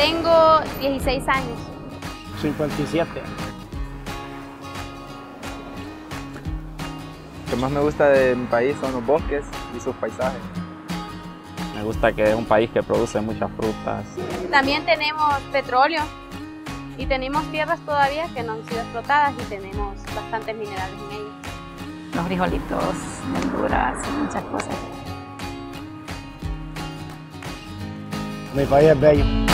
Tengo 16 años. 57. Lo que más me gusta de mi país son los bosques y sus paisajes. Me gusta que es un país que produce muchas frutas. También tenemos petróleo y tenemos tierras todavía que no han sido explotadas y tenemos bastantes minerales en ellas. Los frijolitos, verduras y muchas cosas. Mi país es bello.